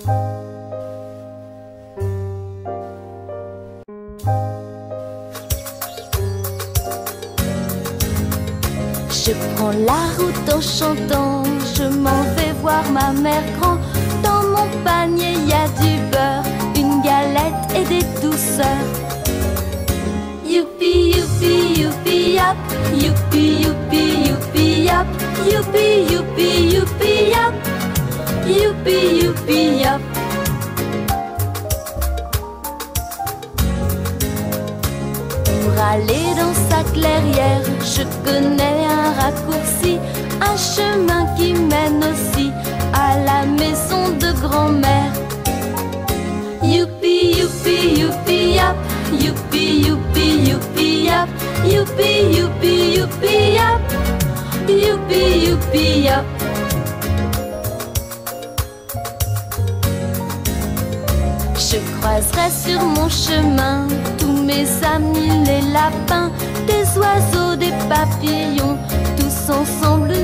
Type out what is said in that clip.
Je prends la route en chantant, je m'en vais voir ma mère grand. Dans mon panier y a du beurre, une galette et des douceurs. Youpi, youpi, youpi, youpi, youpi, youpi, youpi, youpi, Pour aller dans sa clairière, je connais un raccourci, un chemin qui mène aussi à la maison de grand-mère. Youpi, youpi, youpi, yap, youpi, youpi, youpi, yap, youpi, youpi, youpi, yap, youpi, youpi, yap. Je croiserai sur mon chemin tous mes amis les lapins, des oiseaux, des papillons, tous ensemble